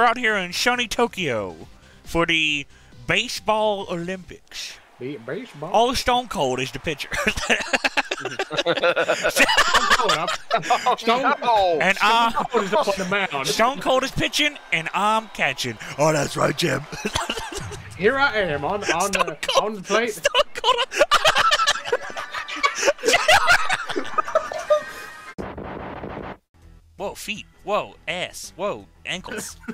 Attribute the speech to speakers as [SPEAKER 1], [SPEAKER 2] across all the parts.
[SPEAKER 1] We're out here in sunny Tokyo for the baseball Olympics.
[SPEAKER 2] Be baseball.
[SPEAKER 1] All Stone Cold is the pitcher.
[SPEAKER 2] Stone-
[SPEAKER 3] no.
[SPEAKER 1] and I'm
[SPEAKER 2] Cold is up on the mound.
[SPEAKER 1] Stone Cold is pitching and I'm catching. Oh, that's right, Jim.
[SPEAKER 2] Here I am on on the on the plate.
[SPEAKER 1] Stone Cold. Whoa, feet. Whoa, ass. Whoa, ankles.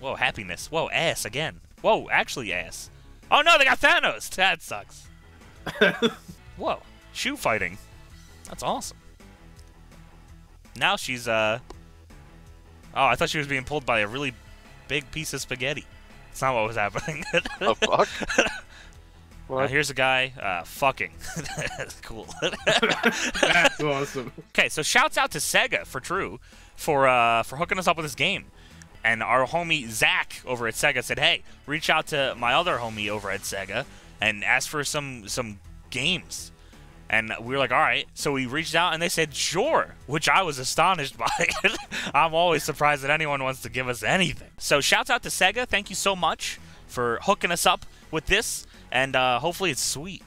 [SPEAKER 1] Whoa, happiness. Whoa, ass again. Whoa, actually ass. Oh no, they got Thanos. That sucks. Whoa, shoe fighting. That's awesome. Now she's uh. Oh, I thought she was being pulled by a really big piece of spaghetti. That's not what was happening.
[SPEAKER 3] The fuck?
[SPEAKER 1] Now,
[SPEAKER 3] What?
[SPEAKER 1] here's a guy uh, fucking. That's cool.
[SPEAKER 2] That's awesome.
[SPEAKER 1] Okay, so shouts out to Sega for True for uh, for hooking us up with this game. And our homie Zach over at Sega said, "Hey, reach out to my other homie over at Sega and ask for some some games." And we were like, "All right." So we reached out and they said, "Sure," which I was astonished by. I'm always surprised that anyone wants to give us anything. So shouts out to Sega. Thank you so much for hooking us up with this, and uh, hopefully it's sweet.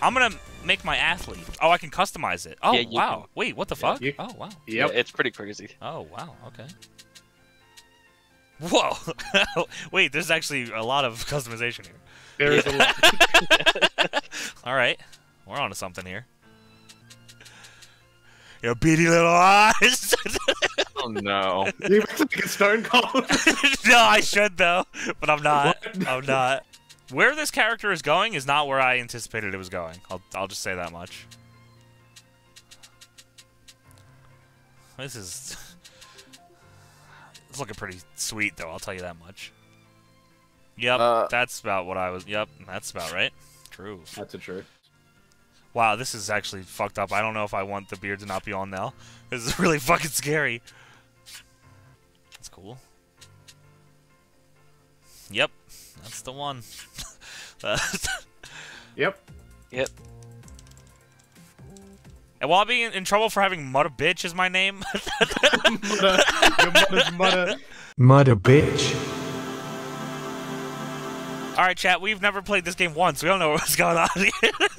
[SPEAKER 1] I'm gonna make my athlete. Oh, I can customize it. Oh
[SPEAKER 3] Yeah,
[SPEAKER 1] wow!
[SPEAKER 3] can-
[SPEAKER 1] Wait, what the fuck?
[SPEAKER 2] you-
[SPEAKER 1] Oh wow!
[SPEAKER 3] Yeah,
[SPEAKER 2] Yep.
[SPEAKER 3] it's pretty crazy.
[SPEAKER 1] Oh wow! Okay. Whoa! Wait, there's actually a lot of customization here.
[SPEAKER 2] There is a lot.
[SPEAKER 1] All right, we're on to something here. Your beady little eyes.
[SPEAKER 3] Oh no.
[SPEAKER 2] You have to make a stone cold.
[SPEAKER 1] no, I should though, but I'm not.
[SPEAKER 2] What?
[SPEAKER 1] I'm not. Where this character is going is not where I anticipated it was going. I'll, I'll just say that much. This is. It's looking pretty sweet, though. I'll tell you that much. Yep,
[SPEAKER 3] Uh,
[SPEAKER 1] that's about what I was. Yep, that's about right. True.
[SPEAKER 2] That's a truth.
[SPEAKER 1] Wow, this is actually fucked up. I don't know if I want the beard to not be on now. This is really fucking scary. That's cool. Yep, that's the one.
[SPEAKER 2] Yep.
[SPEAKER 3] Yep.
[SPEAKER 1] and will I be in, in trouble for having Mudda Bitch as my name?
[SPEAKER 2] Mother, your mother's mother.
[SPEAKER 4] Mother bitch.
[SPEAKER 1] Alright, chat, we've never played this game once. We don't know what's going on here.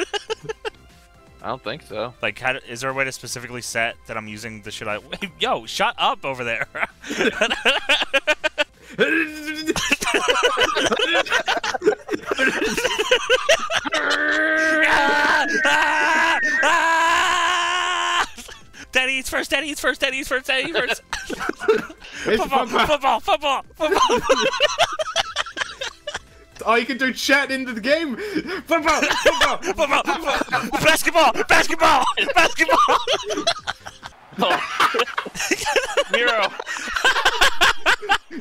[SPEAKER 3] I don't think so.
[SPEAKER 1] like, how, do- is there a way to specifically set that I'm using the shit I. Wait, yo, shut up over there. Ah! Ah! Ah! Daddy eats first, daddy eats first, daddy eats first, daddy eats first.
[SPEAKER 2] It's
[SPEAKER 1] football,
[SPEAKER 2] football.
[SPEAKER 1] football, football, football.
[SPEAKER 2] Oh, you can do chat into the game. Football, football.
[SPEAKER 1] football, football. Basketball, basketball, basketball.
[SPEAKER 3] Miro.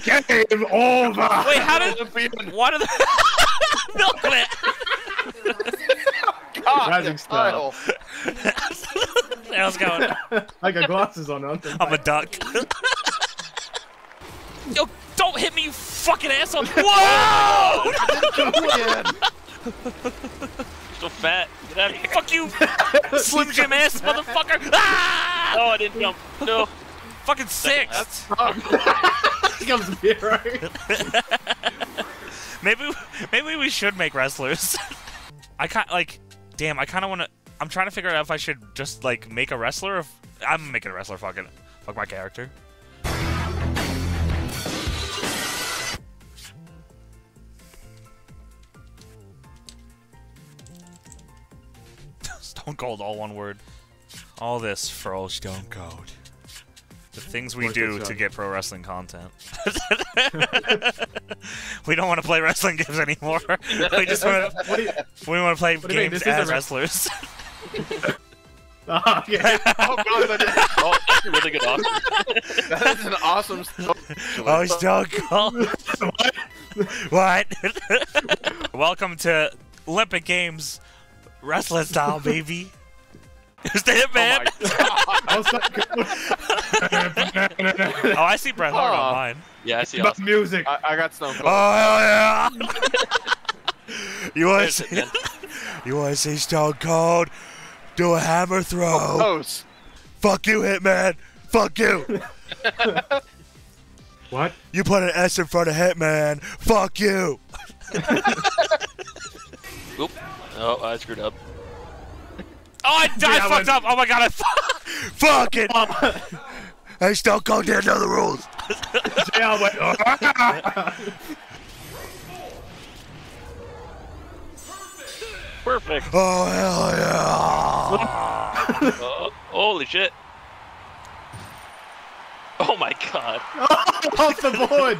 [SPEAKER 2] Game over.
[SPEAKER 1] Wait, how did. Why did the. Milkman!
[SPEAKER 3] God,
[SPEAKER 2] Magic style.
[SPEAKER 1] How's it going?
[SPEAKER 2] I got glasses on. aren't I?
[SPEAKER 1] I'm a duck. Yo, don't hit me, you fucking asshole! Whoa!
[SPEAKER 3] So fat. Get out of here.
[SPEAKER 1] Fuck you, Slim Jim ass motherfucker! Ah!
[SPEAKER 3] No, I didn't jump. No.
[SPEAKER 1] Fucking six.
[SPEAKER 2] He comes to right?
[SPEAKER 1] Maybe, maybe we should make wrestlers. I can't like, damn. I kind of want to. I'm trying to figure out if I should just like make a wrestler. If I'm making a wrestler, fucking fuck my character. Stone Cold, all one word. All this for old Stone Cold. The things we
[SPEAKER 2] Worth
[SPEAKER 1] do to get pro wrestling content. we don't want to play wrestling games anymore. we just want to.
[SPEAKER 2] What do you?
[SPEAKER 1] We want to play
[SPEAKER 2] do
[SPEAKER 1] games
[SPEAKER 2] This is a
[SPEAKER 1] as wrestlers.
[SPEAKER 2] Oh, yeah.
[SPEAKER 3] Oh god, that is, oh, that's a really good awesome. that is an awesome story.
[SPEAKER 1] oh, Stone Cold. what? Welcome to Olympic Games wrestling style, baby. Is the Hitman?
[SPEAKER 3] Oh my god.
[SPEAKER 2] I
[SPEAKER 1] Oh, I see Bret Hart on
[SPEAKER 3] Aw.
[SPEAKER 1] mine.
[SPEAKER 3] Yeah, I see
[SPEAKER 2] But
[SPEAKER 3] awesome.
[SPEAKER 2] music.
[SPEAKER 3] I, I got Stone Cold.
[SPEAKER 1] Oh yeah! you want to see?
[SPEAKER 3] man.
[SPEAKER 1] You want to see Stone Cold do a hammer throw?
[SPEAKER 3] Close.
[SPEAKER 1] Fuck you, Hitman. Fuck you.
[SPEAKER 2] What?
[SPEAKER 1] You put an S in front of Hitman. Fuck you.
[SPEAKER 3] Oop. Oh, I screwed up.
[SPEAKER 1] Oh, I, I
[SPEAKER 2] Yeah, I
[SPEAKER 1] fucked
[SPEAKER 2] went-
[SPEAKER 1] up. Oh my god, I fuck it. hey, Stone Cold didn't know the rules.
[SPEAKER 2] JR went. "Ah."
[SPEAKER 3] Perfect.
[SPEAKER 1] Oh hell yeah.
[SPEAKER 3] Oh, holy shit. Oh my god.
[SPEAKER 2] Off the board.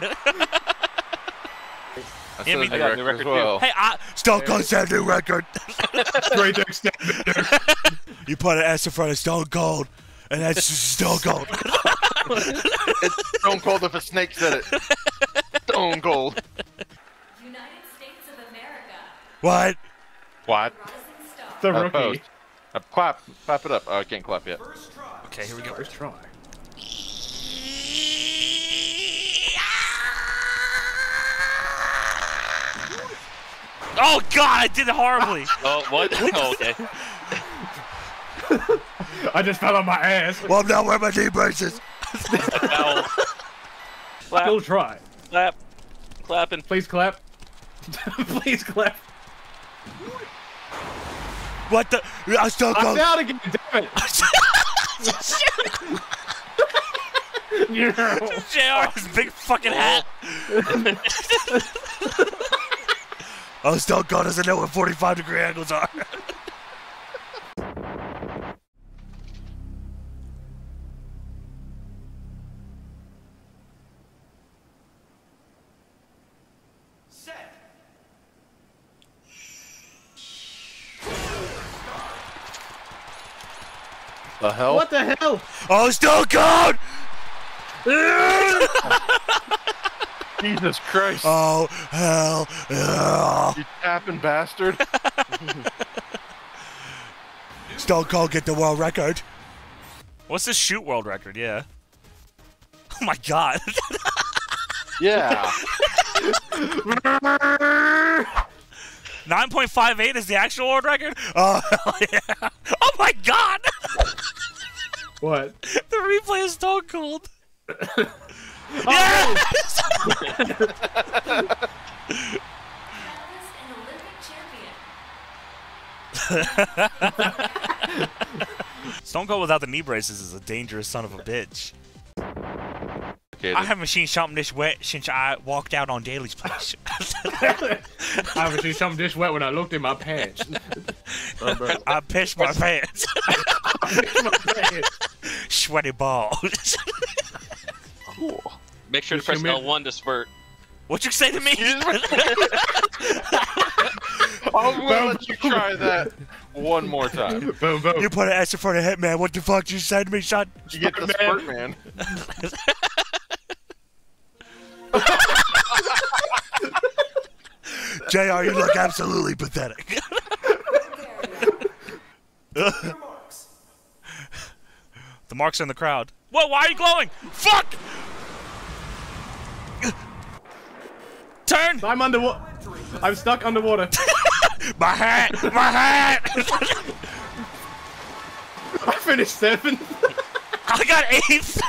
[SPEAKER 4] I
[SPEAKER 1] Yeah,
[SPEAKER 4] set
[SPEAKER 1] me-
[SPEAKER 4] a
[SPEAKER 1] I
[SPEAKER 4] new
[SPEAKER 3] got a new
[SPEAKER 4] record as
[SPEAKER 3] record
[SPEAKER 4] well.
[SPEAKER 1] hey, I, Stone Cold set a new record.
[SPEAKER 2] Great extended.
[SPEAKER 1] You put an S in front of Stone Cold, and that's Stone Cold.
[SPEAKER 4] It's Stone Cold if a snake said it. Stone Cold.
[SPEAKER 5] United States of America.
[SPEAKER 1] what?
[SPEAKER 4] What?
[SPEAKER 5] Rising star.
[SPEAKER 2] The rookie.
[SPEAKER 4] post. Uh, clap. Clap it up. Oh, I can't clap yet.
[SPEAKER 1] Okay, here we go.
[SPEAKER 2] First try.
[SPEAKER 1] Oh god, I did it horribly.
[SPEAKER 3] Oh, what? Oh, okay.
[SPEAKER 2] I just fell on my ass.
[SPEAKER 1] well, I'm not wearing my knee braces.
[SPEAKER 3] Ow. Clap,
[SPEAKER 2] Still try.
[SPEAKER 3] clap, clapping.
[SPEAKER 2] Please clap. Please clap.
[SPEAKER 1] What the? I Stone
[SPEAKER 2] I'm
[SPEAKER 1] Cold.
[SPEAKER 2] down again. Damn it. Yeah.
[SPEAKER 1] JR's big fucking hat. Oh, Stone Cold doesn't know what 45 degree angles are.
[SPEAKER 4] The hell?
[SPEAKER 2] What the hell?
[SPEAKER 1] Oh, Stone Cold!
[SPEAKER 4] Jesus Christ.
[SPEAKER 1] Oh, hell yeah.
[SPEAKER 4] you tapping bastard.
[SPEAKER 1] Stone Cold get the world record. What's the shoot world record? Yeah. Oh my god.
[SPEAKER 4] Yeah.
[SPEAKER 1] 9.58 is the actual world record? Oh, hell yeah. Oh my god.
[SPEAKER 2] What?
[SPEAKER 1] the replay is Stone Cold.
[SPEAKER 2] Oh,
[SPEAKER 1] Yes!
[SPEAKER 5] Medalist and Olympic champion.
[SPEAKER 1] Stone Cold without the knee braces is a dangerous son of a bitch.
[SPEAKER 4] Okay,
[SPEAKER 1] I haven't seen something this wet since I walked out on Daly's place.
[SPEAKER 2] I haven't seen something this wet when I looked in my pants. Oh, bro.
[SPEAKER 1] I pissed my pants. Sweaty balls.
[SPEAKER 4] cool.
[SPEAKER 3] Make sure to press
[SPEAKER 2] come.
[SPEAKER 3] L1 to spurt.
[SPEAKER 1] What'd you say to me?
[SPEAKER 4] I'm gonna let you try that one more time.
[SPEAKER 2] boom, boom.
[SPEAKER 1] you put an S in front of Hitman. What the fuck did you say to me, son?
[SPEAKER 4] You get the
[SPEAKER 2] Spurt
[SPEAKER 4] spurt man.
[SPEAKER 1] JR, you look absolutely pathetic. the marks in the crowd. Whoa, why are you glowing? Fuck! Turn!
[SPEAKER 2] I'm underwater. I'm stuck underwater.
[SPEAKER 1] My hat! My hat!
[SPEAKER 2] I finished seventh.
[SPEAKER 1] I got eighth!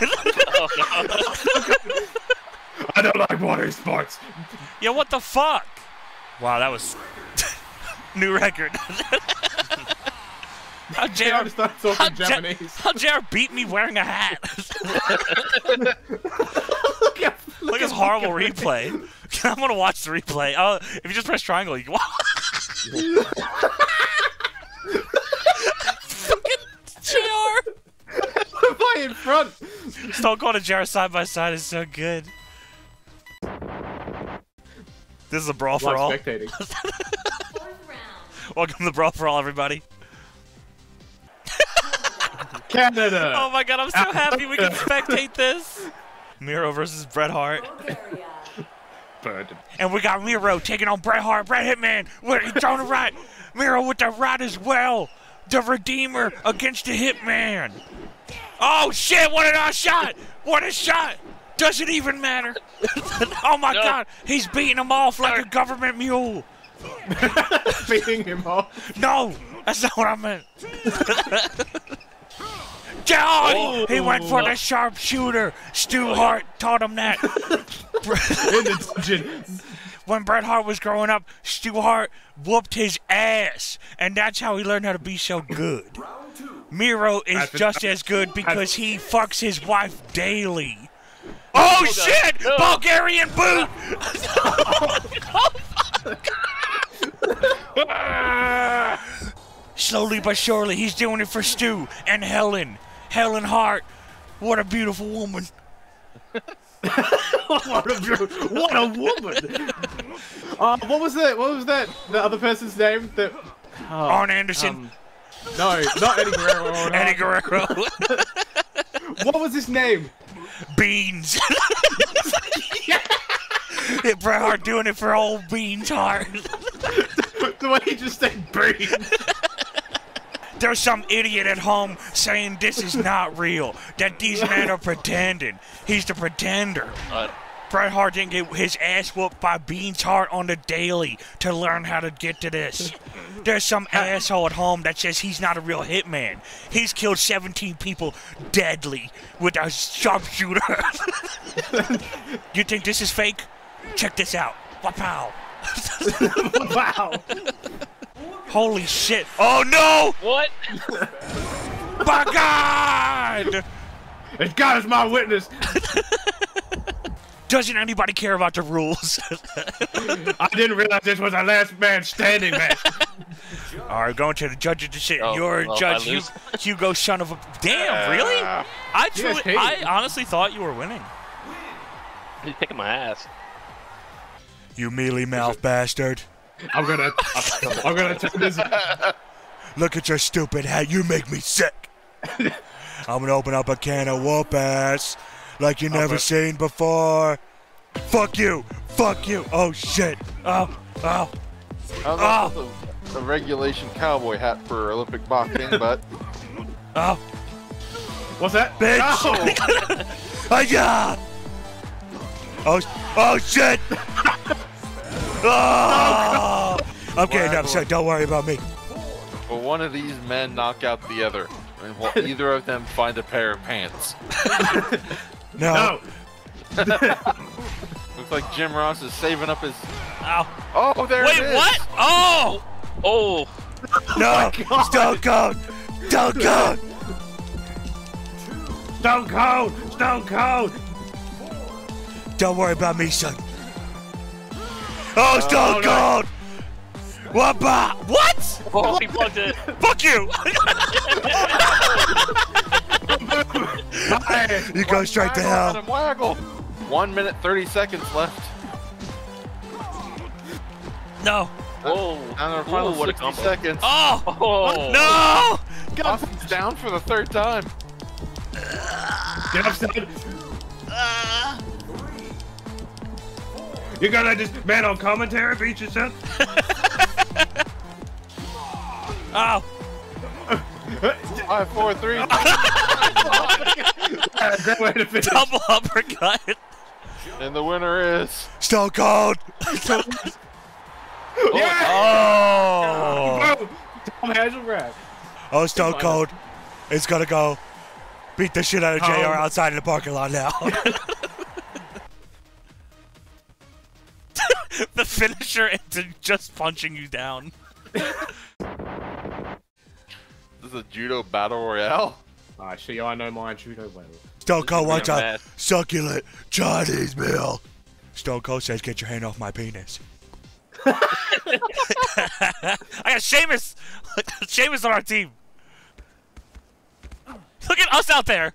[SPEAKER 2] I don't like water sports.
[SPEAKER 1] Yo, what the fuck? Wow, that was new record. How
[SPEAKER 2] I
[SPEAKER 1] JR,
[SPEAKER 2] just started
[SPEAKER 1] how,
[SPEAKER 2] talking
[SPEAKER 1] J-
[SPEAKER 2] Japanese.
[SPEAKER 1] how JR beat me wearing a hat?
[SPEAKER 2] look at,
[SPEAKER 1] Look at this horrible replay. I'm gonna watch the replay. Oh, if you just press triangle, you can Fucking JR.
[SPEAKER 2] Why in front?
[SPEAKER 1] Stone Cold and JR side by side is so good. This is a brawl for
[SPEAKER 2] Like
[SPEAKER 1] all.
[SPEAKER 2] spectating.
[SPEAKER 1] Welcome to the Brawl for All, everybody.
[SPEAKER 2] Canada.
[SPEAKER 1] Oh my god, I'm so happy we can spectate this. Miro versus Bret Hart.
[SPEAKER 2] Bird.
[SPEAKER 1] And we got Miro taking on Bret Hart. Bret Hitman. Where he throwing the right. Miro with the right as well. The Redeemer against the Hitman. Oh shit, what a shot! What a shot! Does it even matter? oh my
[SPEAKER 3] No.
[SPEAKER 1] god, he's beating him off like a government mule.
[SPEAKER 2] Beating him off.
[SPEAKER 1] No, that's not what I meant. John! Oh. He went for the oh. sharpshooter. Stu Hart taught him that.
[SPEAKER 2] In the dungeon.
[SPEAKER 1] when Bret Hart was growing up, Stu Hart whooped his ass, and that's how he learned how to be so good. Miro is just as good because he fucks his wife daily. Oh, oh shit!
[SPEAKER 3] No.
[SPEAKER 1] Bulgarian boot! Slowly but surely, he's doing it for Stu and Helen. Helen Hart. What a beautiful woman.
[SPEAKER 2] what, a, beau- what a woman! Uh, what was that? What was that? The other person's name? That
[SPEAKER 1] Arn Anderson.
[SPEAKER 2] um, no, not Eddie Guerrero. oh, no.
[SPEAKER 1] Eddie Guerrero.
[SPEAKER 2] What was his name?
[SPEAKER 1] Beans. yeah, Bret Hart doing it for old Beans Hart.
[SPEAKER 2] The way he just said Bean.
[SPEAKER 1] There's some idiot at home saying this is not real, that these men are pretending. He's the pretender.
[SPEAKER 3] Uh,
[SPEAKER 1] Bret Hart didn't get his ass whooped by Beans Hart on the daily to learn how to get to this. There's some asshole at home that says he's not a real hitman. He's killed 17 people deadly with a sharpshooter. you think this is fake? Check this out. Wow.
[SPEAKER 2] wow.
[SPEAKER 1] Holy shit. Oh no!
[SPEAKER 3] what?
[SPEAKER 1] My God!
[SPEAKER 2] And God is my witness.
[SPEAKER 1] Doesn't anybody care about the rules?
[SPEAKER 2] I didn't realize this was a last man standing match.
[SPEAKER 1] All right, going to the judge's decision.
[SPEAKER 3] Oh,
[SPEAKER 1] You're
[SPEAKER 3] oh, well,
[SPEAKER 1] Judge
[SPEAKER 3] I
[SPEAKER 1] Hu-
[SPEAKER 3] lose-
[SPEAKER 1] Hugo, son of a. Damn, really? I truly,
[SPEAKER 2] hey.
[SPEAKER 1] I honestly thought you were winning.
[SPEAKER 3] He's kicking my ass.
[SPEAKER 1] You mealy mouth bastard!
[SPEAKER 2] I'm gonna, I'm gonna turn this.
[SPEAKER 1] Look at your stupid hat. You make me sick. I'm gonna open up a can of whoop ass like you never
[SPEAKER 2] but-
[SPEAKER 1] seen before. Fuck you! Fuck you! Oh shit! Oh! Oh!
[SPEAKER 4] Oh. was also a regulation cowboy hat for Olympic boxing, but
[SPEAKER 1] Oh!
[SPEAKER 2] What's that?
[SPEAKER 1] Bitch!
[SPEAKER 2] No!
[SPEAKER 1] Ah, yeah! Oh! Oh shit! Oh! I'm getting upset. Don't worry about me.
[SPEAKER 4] will one of these men knock out the other? And will either of them find a pair of pants?
[SPEAKER 1] No.
[SPEAKER 2] No.
[SPEAKER 4] Looks like Jim Ross is saving up his.
[SPEAKER 1] Ow.
[SPEAKER 4] Oh, there
[SPEAKER 1] Wait,
[SPEAKER 4] it is.
[SPEAKER 1] Wait, what? Oh!
[SPEAKER 3] Oh,
[SPEAKER 1] No! Oh Stone Cold! Stone Cold!
[SPEAKER 2] Stone Cold. Stone Cold.
[SPEAKER 1] Don't go. Don't worry about me, son. Oh, oh Stone Cold! What? ba- What?
[SPEAKER 3] oh, he plugged it.
[SPEAKER 1] Fuck you! You go straight to hell.
[SPEAKER 4] him Waggle. One minute thirty seconds left.
[SPEAKER 1] No.
[SPEAKER 3] Whoa.
[SPEAKER 4] Down to the final
[SPEAKER 3] Ooh, what a
[SPEAKER 4] 60
[SPEAKER 3] combo.
[SPEAKER 4] seconds.
[SPEAKER 1] Oh!
[SPEAKER 3] Oh.
[SPEAKER 1] No!
[SPEAKER 4] Austin's down for the third time.
[SPEAKER 2] Get up, son. Uh, You're gonna just man on commentary beat yourself?
[SPEAKER 1] Oh!
[SPEAKER 4] Five, four, three.
[SPEAKER 2] Great way to finish.
[SPEAKER 1] Double uppercut.
[SPEAKER 4] and the winner is.
[SPEAKER 1] Stone Cold.
[SPEAKER 2] Yeah!
[SPEAKER 1] Oh!
[SPEAKER 2] Oh, Tom Hazelgrad.
[SPEAKER 1] Oh, Stone Cold. It's gonna go. Beat the shit out of JR outside in the parking lot now. the finisher into just punching you down.
[SPEAKER 4] This is a judo battle royale.
[SPEAKER 2] I see I know my judo well.
[SPEAKER 1] Stone Cold wants a
[SPEAKER 3] bad.
[SPEAKER 1] succulent Chinese meal. Stone Cold says, "Get your hand off my penis." I got Sheamus. Sheamus on our team. Look at us out there.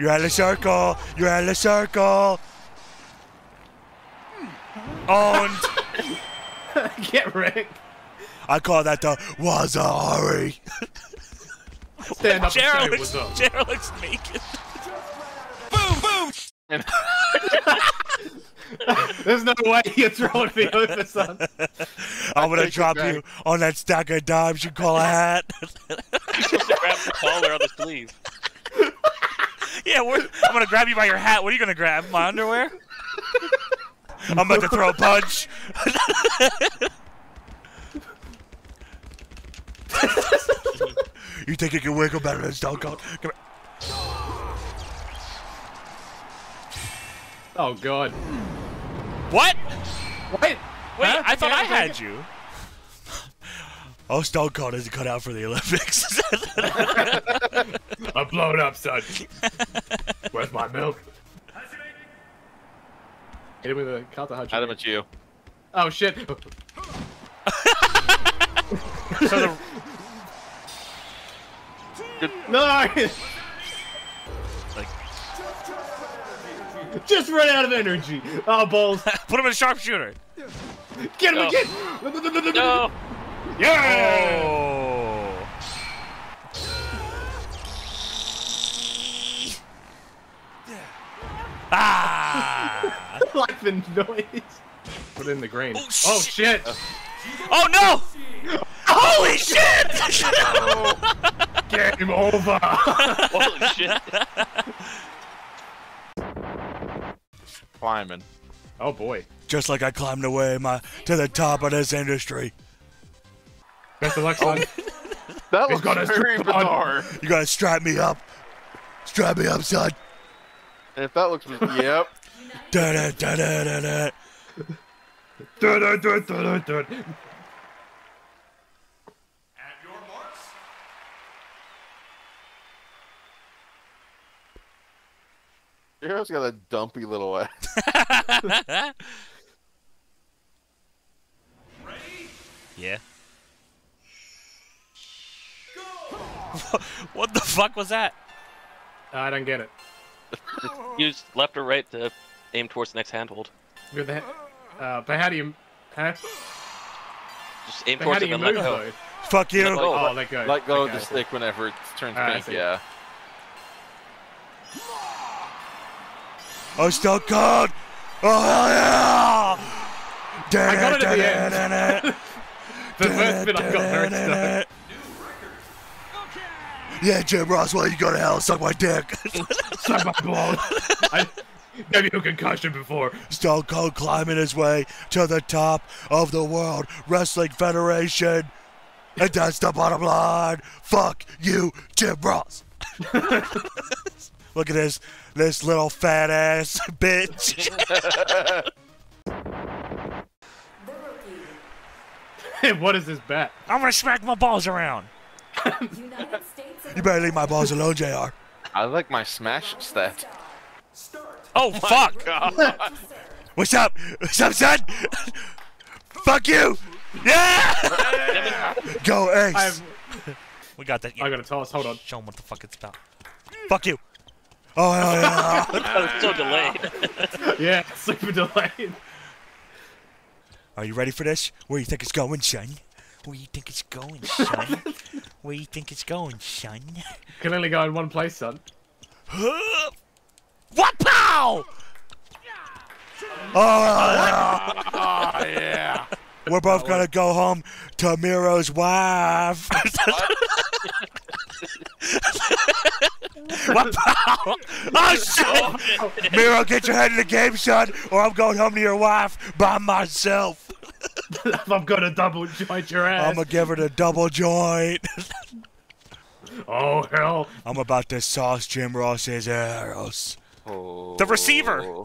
[SPEAKER 1] You're in the circle. You're in the circle. Hmm. Owned.
[SPEAKER 2] Get wrecked.
[SPEAKER 1] I call that the Wazahari.
[SPEAKER 2] Stand up
[SPEAKER 1] Gerald looks. Gerald looks naked.
[SPEAKER 4] And
[SPEAKER 2] There's no way you're throwing me over, son.
[SPEAKER 1] I'm gonna drop you on that stack of dimes you call a hat.
[SPEAKER 3] Grab the collar on the sleeve
[SPEAKER 1] yeah, I'm gonna grab you by your hat. What are you gonna grab? My underwear? I'm about to throw a punch. you think you can wiggle better than Stone Cold? Come here.
[SPEAKER 2] Oh God!
[SPEAKER 1] What?
[SPEAKER 2] What?
[SPEAKER 1] Wait,
[SPEAKER 2] huh?
[SPEAKER 1] I thought
[SPEAKER 2] yeah,
[SPEAKER 1] I had you. Oh, Stone Cold isn't cut out for the Olympics.
[SPEAKER 2] I'm blown up, son. Where's my milk? Hit him with a counter
[SPEAKER 4] Adam, it's you.
[SPEAKER 2] Oh shit.
[SPEAKER 1] so the,
[SPEAKER 2] No!
[SPEAKER 1] like,
[SPEAKER 2] Just ran out of energy. Oh, balls.
[SPEAKER 1] put him in sharpshooter.
[SPEAKER 2] Get him
[SPEAKER 3] No.
[SPEAKER 2] again!
[SPEAKER 3] No.
[SPEAKER 2] Yeah!
[SPEAKER 1] Oh. Ah!
[SPEAKER 2] like the noise. Put in the grain.
[SPEAKER 1] Oh,
[SPEAKER 2] Oh,
[SPEAKER 1] shit.
[SPEAKER 2] shit!
[SPEAKER 1] Oh no! Holy shit!
[SPEAKER 2] Game over!
[SPEAKER 3] Holy shit.
[SPEAKER 4] Climbing.
[SPEAKER 2] oh boy.
[SPEAKER 1] Just like I climbed away my to the top of this industry.
[SPEAKER 2] Best of luck, son. Oh.
[SPEAKER 4] That
[SPEAKER 2] He's
[SPEAKER 4] looks very
[SPEAKER 2] strap on.
[SPEAKER 4] bizarre.
[SPEAKER 1] You gotta strap me up. Strap me up, son.
[SPEAKER 4] If that looks, yep.
[SPEAKER 1] Da da da da da da.
[SPEAKER 2] Dun, dun, dun, dun, dun, dun.
[SPEAKER 4] Hero's got a dumpy little ass.
[SPEAKER 1] Yeah. what the fuck was that?
[SPEAKER 2] I don't get it.
[SPEAKER 3] Use left or right to aim towards the next handhold.
[SPEAKER 2] With the, uh, but how do you, huh?
[SPEAKER 3] Just aim
[SPEAKER 2] But how
[SPEAKER 3] towards
[SPEAKER 2] do
[SPEAKER 3] it
[SPEAKER 2] you
[SPEAKER 3] and
[SPEAKER 2] move
[SPEAKER 3] let go.
[SPEAKER 2] though?
[SPEAKER 1] Fuck you.
[SPEAKER 3] Oh,
[SPEAKER 2] Oh,
[SPEAKER 3] let-
[SPEAKER 2] let go.
[SPEAKER 4] Let go of the stick whenever it turns
[SPEAKER 2] Ah,
[SPEAKER 4] pink.
[SPEAKER 2] see.
[SPEAKER 4] Yeah.
[SPEAKER 1] Oh, Stone Cold! Oh, hell yeah!
[SPEAKER 2] I got it at the end. The first bit I got very stuck.
[SPEAKER 1] Yeah, Jim Ross, why you go to hell? Suck my dick.
[SPEAKER 2] Suck my balls. I gave you a concussion before.
[SPEAKER 1] Stone Cold climbing his way to the top of the World Wrestling Federation. And that's the bottom line. Fuck you, Jim Ross. Look at this, this little fat ass bitch.
[SPEAKER 2] What is this bet?
[SPEAKER 1] I'm gonna smack my balls around.
[SPEAKER 5] United States of
[SPEAKER 1] You better leave my balls alone, JR
[SPEAKER 4] I like my smash stat.
[SPEAKER 1] Oh fuck! What's up? What's up, son? Fuck you! Yeah! Go Ace.
[SPEAKER 2] I'm,
[SPEAKER 1] we got that.
[SPEAKER 2] I gotta toss. Hold on.
[SPEAKER 1] Show him what the fuck it's about. Fuck you. Oh hell yeah!
[SPEAKER 3] I was so delayed.
[SPEAKER 2] Yeah, super delayed.
[SPEAKER 1] Are you ready for this? Where you think it's going, son? Where you think it's going, son? Where you think it's going, son?
[SPEAKER 2] Can only go in one place, son.
[SPEAKER 1] what pow? Oh, ah,
[SPEAKER 4] Oh ah, yeah.
[SPEAKER 1] we're both gonna go home to Miro's wife. what pow? Oh shit! Miro, get your head in the game, son, or I'm going home to your wife by myself.
[SPEAKER 2] I'm gonna double joint your ass.
[SPEAKER 1] I'm gonna give her the double joint.
[SPEAKER 2] Oh hell!
[SPEAKER 1] I'm about to sauce Jim Ross's arrows.
[SPEAKER 4] Oh.
[SPEAKER 1] The receiver.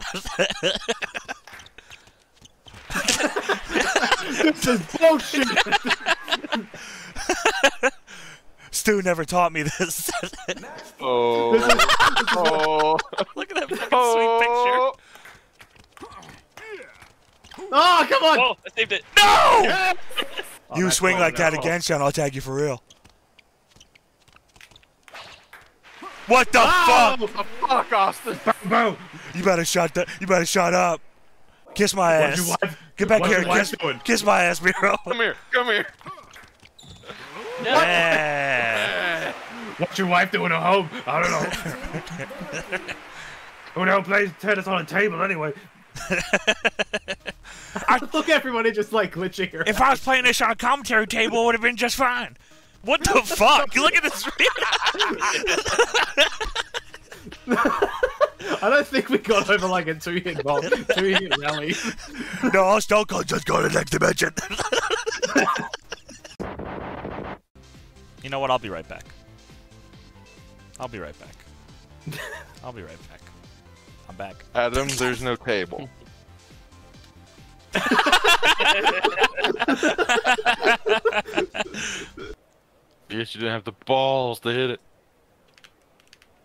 [SPEAKER 2] This is bullshit.
[SPEAKER 1] Stu never taught me this.
[SPEAKER 4] Oh. oh.
[SPEAKER 1] Look at that fucking
[SPEAKER 4] Oh.
[SPEAKER 2] Oh come on!
[SPEAKER 3] Oh, I saved it.
[SPEAKER 1] No!
[SPEAKER 2] Oh,
[SPEAKER 1] you swing like that again, son, I'll tag you for real. What the
[SPEAKER 2] Oh,
[SPEAKER 1] fuck?
[SPEAKER 4] Fuck, Austin.
[SPEAKER 2] bro!
[SPEAKER 1] You better shut the. You better shut up. Kiss my
[SPEAKER 2] What's
[SPEAKER 1] ass.
[SPEAKER 2] your wife?
[SPEAKER 1] Get back
[SPEAKER 2] what's
[SPEAKER 1] here.
[SPEAKER 2] your wife
[SPEAKER 1] Kiss,
[SPEAKER 2] doing?
[SPEAKER 1] kiss my ass, Miro.
[SPEAKER 4] Come here. Come here.
[SPEAKER 1] Yeah.
[SPEAKER 2] What's your wife doing at home? I don't know. Who the hell plays tennis on a table anyway? Look, everybody just like glitching her.
[SPEAKER 1] If I was playing this on a commentary table, it would have been just fine. What the fuck? Look at this.
[SPEAKER 2] I don't think we got over like a two hit ball, two hit rally.
[SPEAKER 1] no, Stone Cold just go to the next dimension. you know what? I'll be right back. I'll be right back. I'll be right back. I'm back.
[SPEAKER 4] Adam, there's no table. Yes, you didn't have the balls to hit it.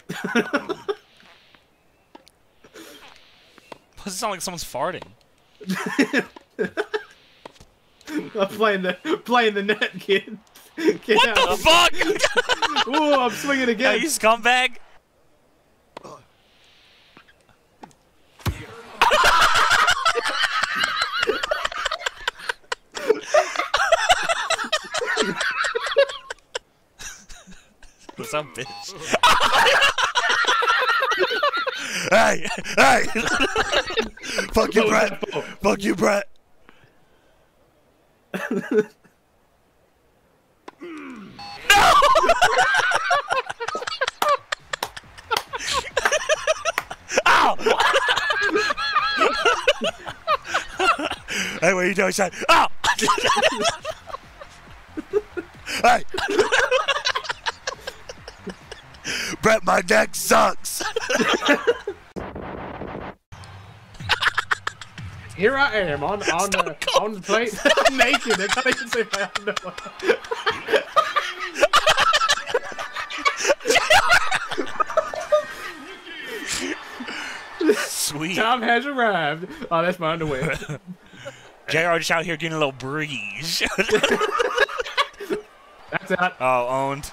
[SPEAKER 1] Does it sound like someone's farting?
[SPEAKER 2] I'm playing the playing the net, kid. Get
[SPEAKER 1] What
[SPEAKER 2] out.
[SPEAKER 1] the fuck?
[SPEAKER 2] Ooh, I'm swinging
[SPEAKER 1] Are
[SPEAKER 2] again.
[SPEAKER 1] you scumbag? Up, bitch? hey, hey! Fuck you, Bret! Fuck you, Bret! Ow! hey, what are you doing, son? Ow! Oh! hey! Bret, my neck sucks!
[SPEAKER 2] Here I am on on the uh, on the plate, naked. I can't even say my underwear.
[SPEAKER 1] Sweet.
[SPEAKER 2] Time has arrived. Oh, that's my underwear.
[SPEAKER 1] JR just out here getting a little breeze.
[SPEAKER 2] That's out.
[SPEAKER 1] oh, owned.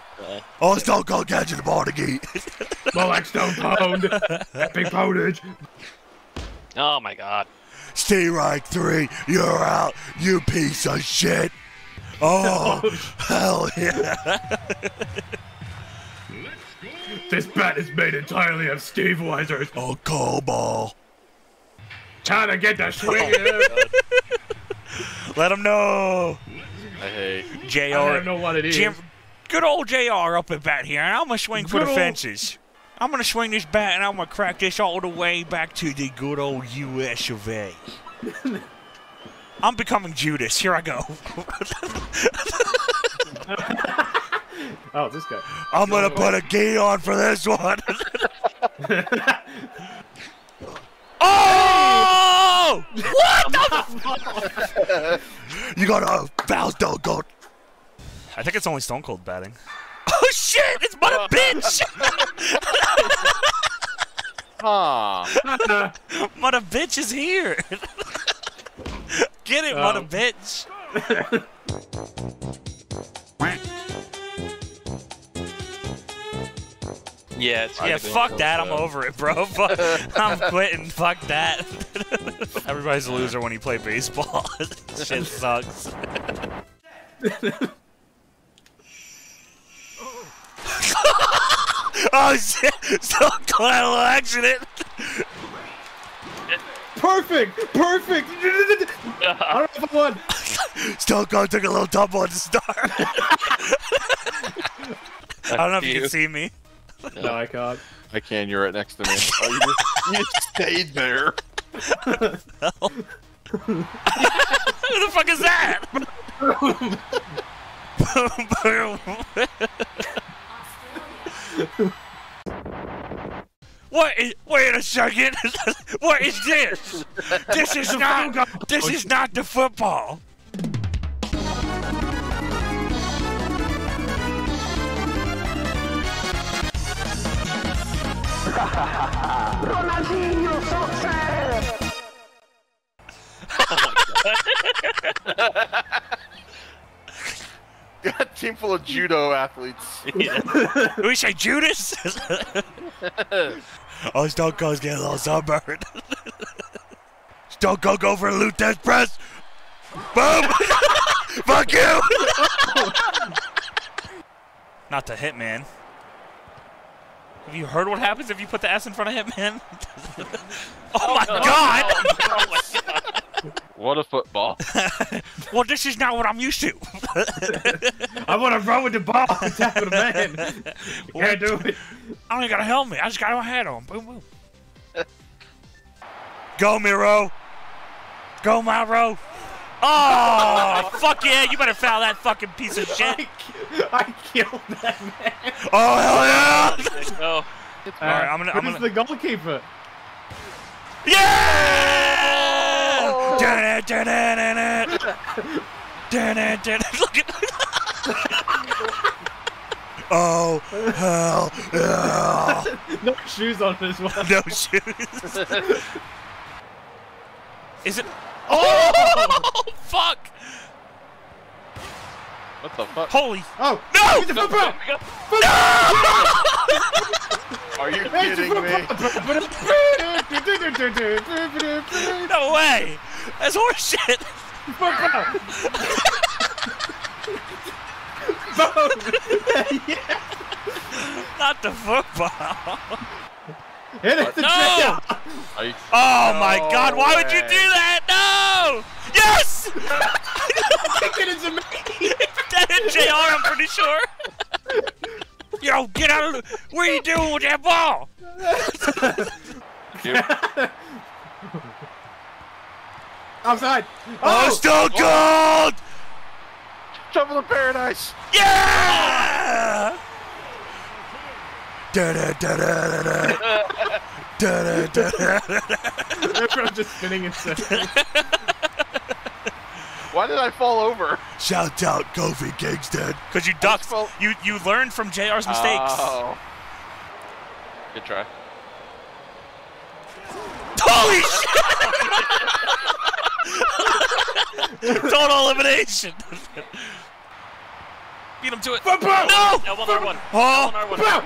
[SPEAKER 1] Oh, Stone Cold catching the ball to get.
[SPEAKER 2] More like Stone Pound. Epic poundage.
[SPEAKER 3] Oh my god.
[SPEAKER 1] Stay right three, you're out, you piece of shit. Oh, hell yeah.
[SPEAKER 2] This bat is made entirely of Steveweisers.
[SPEAKER 1] Oh, cold ball.
[SPEAKER 2] Trying to get the oh, swing.
[SPEAKER 1] Let him know.
[SPEAKER 4] I hate.
[SPEAKER 1] JR.
[SPEAKER 2] I don't know what it is.
[SPEAKER 1] Jim, good old JR up at bat here, and I'm gonna swing for
[SPEAKER 2] Good
[SPEAKER 1] the
[SPEAKER 2] old-
[SPEAKER 1] fences. I'm gonna swing this bat, and I'm gonna crack this all the way back to the good old U.S. of A. I'm becoming Judas. Here I go.
[SPEAKER 2] Oh, this guy.
[SPEAKER 1] I'm gonna put a gi on for this one. oh! What the? you gotta foul Stone Cold. I think it's only Stone Cold batting. Oh shit! It's Mother Bitch!
[SPEAKER 4] Huh.
[SPEAKER 1] Mother Bitch is here. Get it, Mother
[SPEAKER 2] Oh.
[SPEAKER 1] Bitch.
[SPEAKER 3] Yeah, it's
[SPEAKER 1] Yeah, fuck that. I'm over it, bro. Fuck- I'm quitting. Fuck that. Everybody's a loser when you play baseball. Shit sucks. Oh shit! So glad had a little accident.
[SPEAKER 2] Perfect. Perfect. I don't know if I won.
[SPEAKER 1] Stone Cold took a little tumble at the start. I don't know if you
[SPEAKER 3] You.
[SPEAKER 1] can see me.
[SPEAKER 2] No, I can't.
[SPEAKER 4] I can. You're right next to me. Oh, you, just, you just stayed there.
[SPEAKER 1] Who the fuck is that? What is, wait a second. what is this? This is not this is not the football.
[SPEAKER 4] Got a team full of judo athletes.
[SPEAKER 1] Did we say Judas? oh, Stone Cold's getting a little sunburned. Stone Cold go for a Lou Thesz press. Boom! Fuck you! Not the Hitman. Have you heard what happens if you put the S in front of Hitman? oh my oh, god!
[SPEAKER 3] Oh my god.
[SPEAKER 4] What a football.
[SPEAKER 1] well, this is not what I'm used to.
[SPEAKER 2] I want to run with the ball and tackle the man. Can't do it.
[SPEAKER 1] I don't even got a helmet. I just got my hat on. Boom, boom. Go, Miro. Go, Miro. Oh, fuck yeah! You better foul that fucking piece of shit.
[SPEAKER 2] ki- I killed that man.
[SPEAKER 1] Oh hell yeah!
[SPEAKER 3] No.
[SPEAKER 2] All
[SPEAKER 1] right, I'm gonna- I'm
[SPEAKER 2] Who's
[SPEAKER 1] gonna-
[SPEAKER 2] the goalkeeper?
[SPEAKER 1] Yeah! Look at. oh hell yeah!
[SPEAKER 2] No shoes on as well.
[SPEAKER 1] No shoes. Is it? Oh, oh fuck!
[SPEAKER 3] What the fuck?
[SPEAKER 1] Holy
[SPEAKER 2] Oh
[SPEAKER 1] no!
[SPEAKER 2] It's a football!
[SPEAKER 4] Are you kidding me?
[SPEAKER 1] No way! That's horseshit.
[SPEAKER 2] Football!
[SPEAKER 1] Not the football.
[SPEAKER 2] Hit it to
[SPEAKER 1] No!
[SPEAKER 3] you?
[SPEAKER 1] Oh my god, why would you do that? No! Yes!
[SPEAKER 2] Kick it into me!
[SPEAKER 1] That is JR, I'm pretty sure. Yo, get out of the. What are you doing with that ball?
[SPEAKER 2] Outside!
[SPEAKER 1] Oh, oh! Stone oh! Cold!
[SPEAKER 4] Trouble in paradise.
[SPEAKER 1] Yeah! Da-da-da-da-da-da. Da-da-da-da-da.
[SPEAKER 2] Everyone's just spinning in circles.
[SPEAKER 4] Why did I fall over?
[SPEAKER 1] Shout out Kofi Kingston. Because you ducked.
[SPEAKER 4] felt-
[SPEAKER 1] You you learned from JR's mistakes.
[SPEAKER 4] Oh.
[SPEAKER 3] Good try.
[SPEAKER 1] Holy shit! Total elimination. Beat him to it.
[SPEAKER 2] Football!
[SPEAKER 1] No!
[SPEAKER 3] L1R1.
[SPEAKER 1] Oh,
[SPEAKER 3] L1R1.
[SPEAKER 2] Football!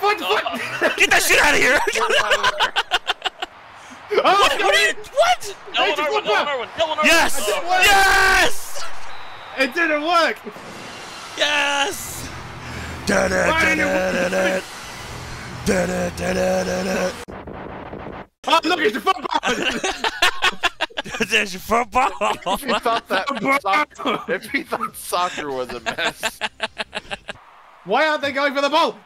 [SPEAKER 2] Foot,
[SPEAKER 3] Oh,
[SPEAKER 2] foot!
[SPEAKER 1] get that shit out of here!
[SPEAKER 2] Oh,
[SPEAKER 1] what? What? Are you, what?
[SPEAKER 3] L1R1. L1R1. L1R1.
[SPEAKER 1] Yes!
[SPEAKER 3] Oh,
[SPEAKER 1] Yes!
[SPEAKER 2] It didn't work!
[SPEAKER 1] Yes!
[SPEAKER 2] Oh, look, it's the football!
[SPEAKER 1] There's your football.
[SPEAKER 4] If he thought that soccer, if he thought soccer was a mess,
[SPEAKER 2] Why aren't they going for the ball?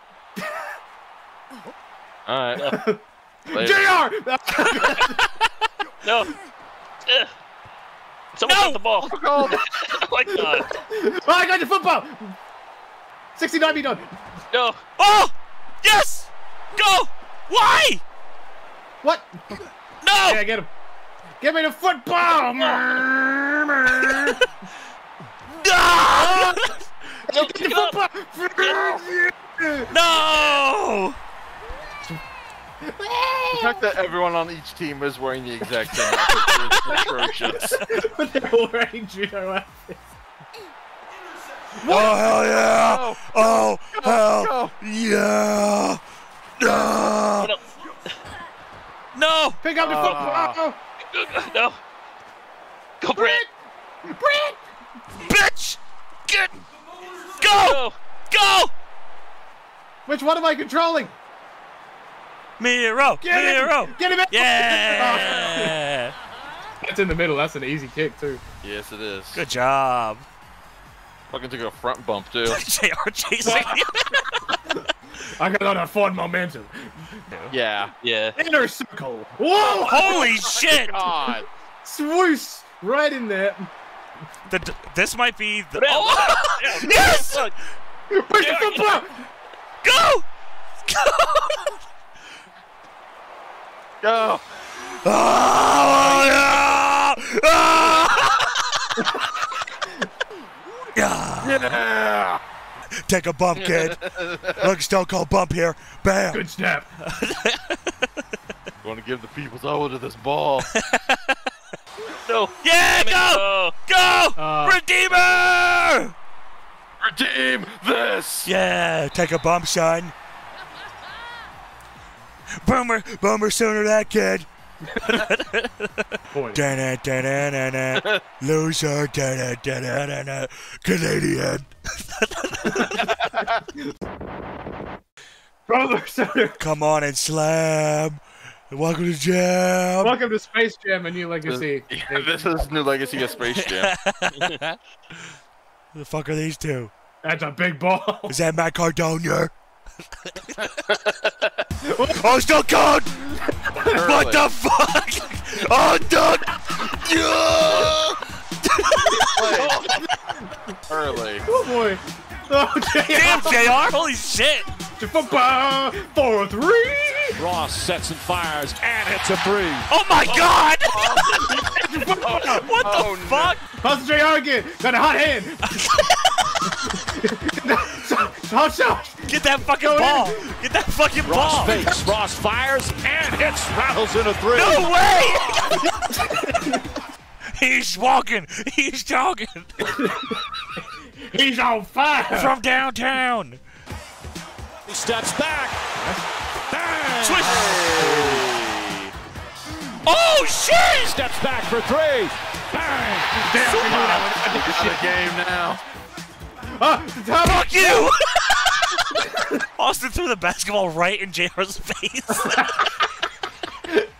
[SPEAKER 3] All right.
[SPEAKER 2] JR!
[SPEAKER 3] No. Someone
[SPEAKER 1] No!
[SPEAKER 3] got the ball.
[SPEAKER 4] oh,
[SPEAKER 3] my god.
[SPEAKER 2] Oh, I got the football! 69 be done.
[SPEAKER 3] No.
[SPEAKER 1] Oh! Yes! Go! Why?
[SPEAKER 2] What?
[SPEAKER 1] No!
[SPEAKER 2] Yeah, get him. Give me the football!
[SPEAKER 1] Ah!
[SPEAKER 3] No. Pick it up.
[SPEAKER 1] No!
[SPEAKER 4] the fact that everyone on each team is wearing the exact same outfit is atrocious.
[SPEAKER 2] They're all wearing judo outfits.
[SPEAKER 1] Oh, hell yeah!
[SPEAKER 4] Go,
[SPEAKER 1] Oh, hell
[SPEAKER 4] go.
[SPEAKER 1] yeah! No!
[SPEAKER 3] No.
[SPEAKER 1] No!
[SPEAKER 2] Pick up the
[SPEAKER 4] Ah.
[SPEAKER 2] football!
[SPEAKER 3] No. Go, Bret.
[SPEAKER 1] Bitch! Get! Go!
[SPEAKER 3] Go.
[SPEAKER 1] Go!
[SPEAKER 2] Which one am I controlling?
[SPEAKER 1] Miro!
[SPEAKER 2] Get him!
[SPEAKER 1] Miro!
[SPEAKER 2] Get him in!
[SPEAKER 1] Yeah!
[SPEAKER 2] That's in the middle. That's an easy kick, too.
[SPEAKER 4] Yes, it is.
[SPEAKER 1] Good job.
[SPEAKER 4] Fucking took a front bump too.
[SPEAKER 1] JR chasing you.
[SPEAKER 2] I got on a fun momentum.
[SPEAKER 4] Yeah.
[SPEAKER 3] Yeah.
[SPEAKER 2] Inner circle. Whoa!
[SPEAKER 1] Holy shit!
[SPEAKER 4] God.
[SPEAKER 2] Swoosh! Right in there.
[SPEAKER 1] The, this might be the.
[SPEAKER 3] Bret.
[SPEAKER 1] Oh! Yes!
[SPEAKER 3] Look.
[SPEAKER 2] Push the football!
[SPEAKER 1] Go! Go!
[SPEAKER 4] Go.
[SPEAKER 1] Oh, yeah! Ah! yeah!
[SPEAKER 4] Yeah.
[SPEAKER 1] Take a bump, kid. Look, Stone Cold bump here. Bam!
[SPEAKER 2] Good snap.
[SPEAKER 4] Want to give the people's over to this ball.
[SPEAKER 3] No.
[SPEAKER 1] Yeah, go!
[SPEAKER 3] Oh.
[SPEAKER 1] Go!
[SPEAKER 2] Uh,
[SPEAKER 1] Redeemer!
[SPEAKER 4] Redeem this.
[SPEAKER 1] Yeah, take a bump, son. Boomer, boomer sooner that kid. Loser. Canadian.
[SPEAKER 2] Brother, Sutter.
[SPEAKER 1] Come on and slam. Welcome to Jam.
[SPEAKER 2] Welcome to Space Jam: A New Legacy.
[SPEAKER 4] Yeah, this is New Legacy of Space Jam.
[SPEAKER 1] Who the fuck are these two?
[SPEAKER 2] That's a big ball.
[SPEAKER 1] Is that Matt Cardona? oh, still cold! What the fuck? Oh, dude! Yeah!
[SPEAKER 4] Early.
[SPEAKER 2] Oh boy. Oh,
[SPEAKER 1] Damn, JR! Holy shit!
[SPEAKER 2] Football for three.
[SPEAKER 6] Ross sets and fires and hits a three.
[SPEAKER 1] Oh my oh. god! what the
[SPEAKER 4] Oh, no.
[SPEAKER 1] fuck?
[SPEAKER 2] How's JR again? Got a hot hand. Hot shot.
[SPEAKER 1] Get that fucking
[SPEAKER 2] Go in.
[SPEAKER 1] ball! Get that fucking
[SPEAKER 6] Ross
[SPEAKER 1] ball!
[SPEAKER 6] fakes. Ross fires and hits. Rattles in a three.
[SPEAKER 1] No way! He's walking! He's jogging!
[SPEAKER 2] He's on fire.
[SPEAKER 1] From downtown!
[SPEAKER 6] He steps back. Bang!
[SPEAKER 1] Swish! Oh shit!
[SPEAKER 6] Steps back for three. Bang!
[SPEAKER 2] Damn, we knew that
[SPEAKER 4] Out of game now.
[SPEAKER 2] One. Ah, the top.
[SPEAKER 1] Fuck you! Austin threw the basketball right in JR's face.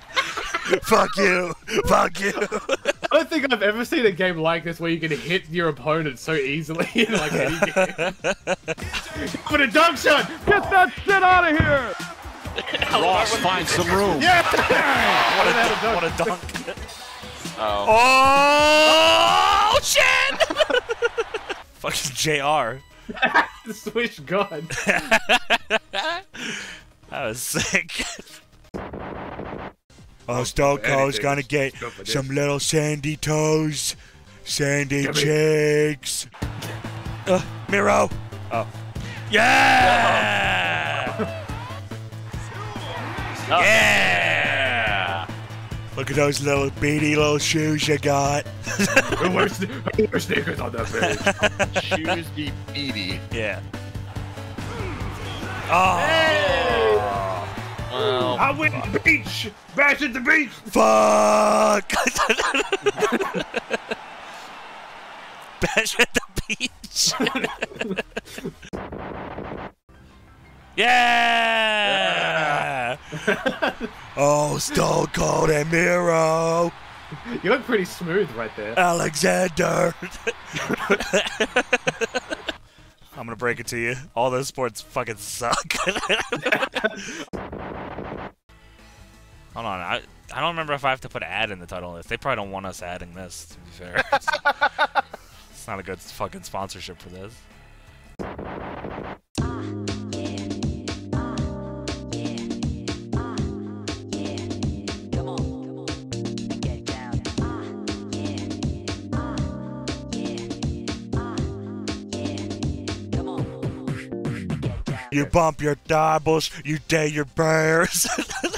[SPEAKER 1] Fuck you! Fuck you!
[SPEAKER 2] I don't think I've ever seen a game like this where you can hit your opponent so easily in like any game. For the dunk shot! Get that shit out of here!
[SPEAKER 6] Ross finds some room.
[SPEAKER 2] Yeah!
[SPEAKER 1] What a,
[SPEAKER 2] What a
[SPEAKER 1] what a dunk!
[SPEAKER 4] Oh.
[SPEAKER 1] Oh shit! Fucking JR.
[SPEAKER 2] the swish gun.
[SPEAKER 1] That was sick. Oh, Stone Cold's gonna get
[SPEAKER 2] Go for this.
[SPEAKER 1] some little sandy toes, sandy cheeks. Uh, Miro. Oh. Yeah! yeah! Look at those little beady little shoes you got.
[SPEAKER 2] Who wears, sneakers on that page?
[SPEAKER 4] Shoes be beady.
[SPEAKER 1] Yeah. Oh.
[SPEAKER 4] Well,
[SPEAKER 2] I win the beach! Bash at the beach!
[SPEAKER 1] Fuck! Bash at the beach. yeah! Oh, Stone Cold and Miro,
[SPEAKER 2] You look pretty smooth right there.
[SPEAKER 1] Alexander. I'm gonna break it to you. All those sports fucking suck. Hold on, I I don't remember if I have to put ad in the title list. They probably don't want us adding this. To be fair, it's not a good fucking sponsorship for this. You bump your doubles, you day your bears.